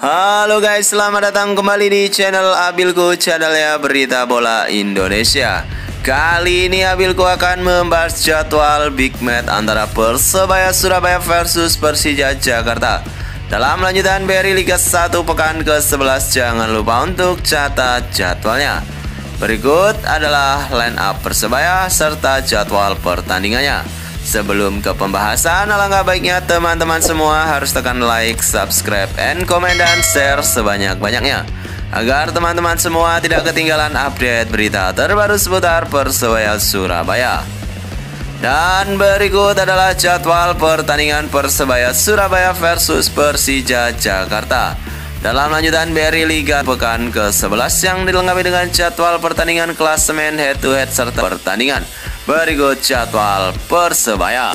Halo guys, selamat datang kembali di channel Abilku, channelnya Berita Bola Indonesia. Kali ini Abilku akan membahas jadwal big match antara Persebaya Surabaya versus Persija Jakarta. Dalam lanjutan BRI Liga 1 pekan ke-11, jangan lupa untuk catat jadwalnya. Berikut adalah line up Persebaya serta jadwal pertandingannya. Sebelum ke pembahasan, alangkah baiknya teman-teman semua harus tekan like, subscribe, and comment dan share sebanyak-banyaknya agar teman-teman semua tidak ketinggalan update berita terbaru seputar Persebaya Surabaya. Dan berikut adalah jadwal pertandingan Persebaya Surabaya versus Persija Jakarta. Dalam lanjutan BRI Liga pekan ke-11 yang dilengkapi dengan jadwal pertandingan klasemen head to head serta pertandingan Berikut jadwal Persebaya.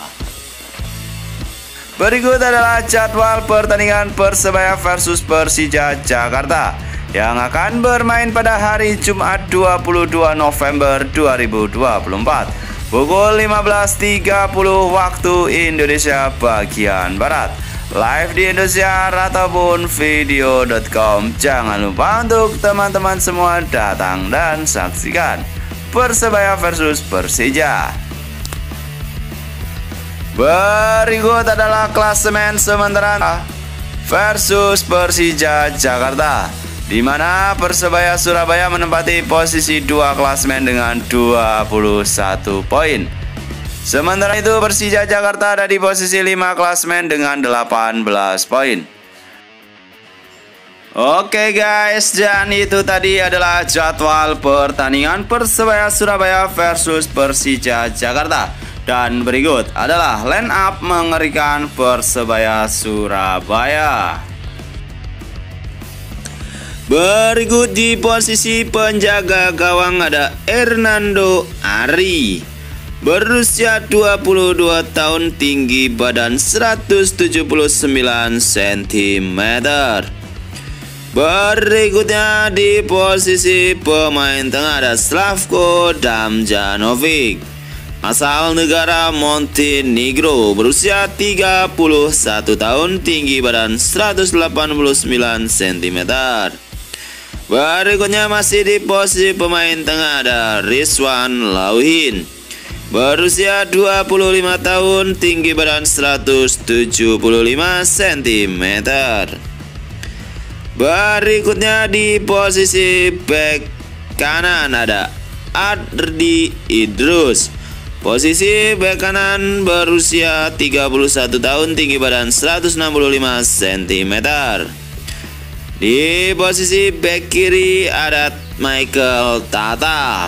Berikut adalah jadwal pertandingan Persebaya versus Persija Jakarta yang akan bermain pada hari Jumat 22 November 2024 pukul 15.30 waktu Indonesia bagian Barat. Live di Indonesia ataupun video.com jangan lupa untuk teman-teman semua datang dan saksikan Persebaya versus Persija. Berikut adalah klasemen sementara versus Persija Jakarta di mana Persebaya Surabaya menempati posisi dua klasemen dengan 21 poin. Sementara itu Persija Jakarta ada di posisi 5 klasemen dengan 18 poin. Oke guys, dan itu tadi adalah jadwal pertandingan Persebaya Surabaya versus Persija Jakarta. Dan berikut adalah line up mengerikan Persebaya Surabaya. Berikut di posisi penjaga gawang ada Hernando Ari. Berusia 22 tahun, tinggi badan 179 cm. Berikutnya di posisi pemain tengah ada Slavko Damjanovic. Asal negara Montenegro berusia 31 tahun tinggi badan 189 cm Berikutnya masih di posisi pemain tengah ada Rizwan Lauhin Berusia 25 tahun tinggi badan 175 cm Berikutnya di posisi back kanan ada Ardi Idrus. Posisi back kanan berusia 31 tahun, tinggi badan 165 cm. Di posisi back kiri ada Michael Tata.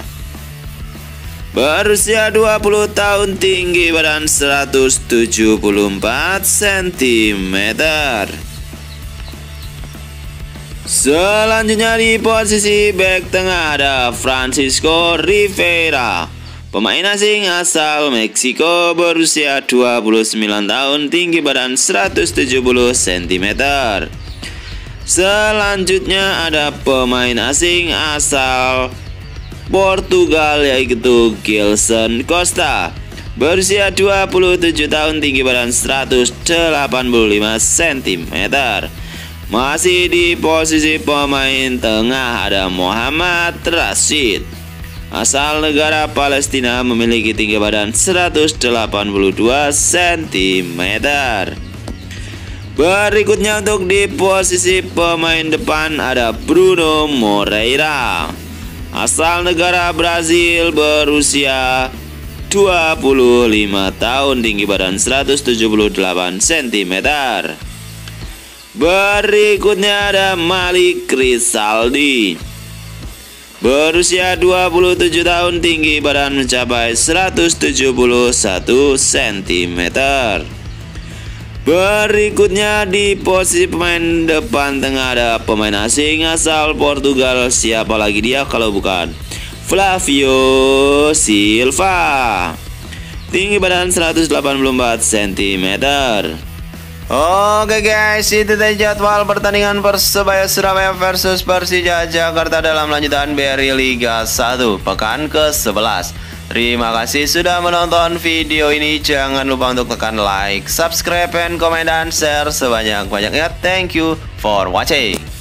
Berusia 20 tahun, tinggi badan 174 cm. Selanjutnya di posisi back tengah ada Francisco Rivera. Pemain asing asal Meksiko berusia 29 tahun tinggi badan 170 cm Selanjutnya ada pemain asing asal Portugal yaitu Gilson Costa. Berusia 27 tahun tinggi badan 185 cm masih di posisi pemain tengah ada Muhammad Rashid. Asal negara Palestina memiliki tinggi badan 182 cm Berikutnya untuk di posisi pemain depan ada Bruno Moreira. Asal negara Brazil berusia 25 tahun tinggi badan 178 cm Berikutnya ada Malik Krisaldi Berusia 27 tahun tinggi badan mencapai 171 cm Berikutnya di posisi pemain depan tengah ada pemain asing asal Portugal. Siapa lagi dia kalau bukan Flavio Silva? Tinggi badan 184 cm Oke guys, itu tadi jadwal pertandingan Persebaya Surabaya versus Persija Jakarta dalam lanjutan BRI Liga 1 pekan ke-11. Terima kasih sudah menonton video ini. Jangan lupa untuk tekan like, subscribe, dan komen dan share sebanyak-banyaknya. Thank you. for watching.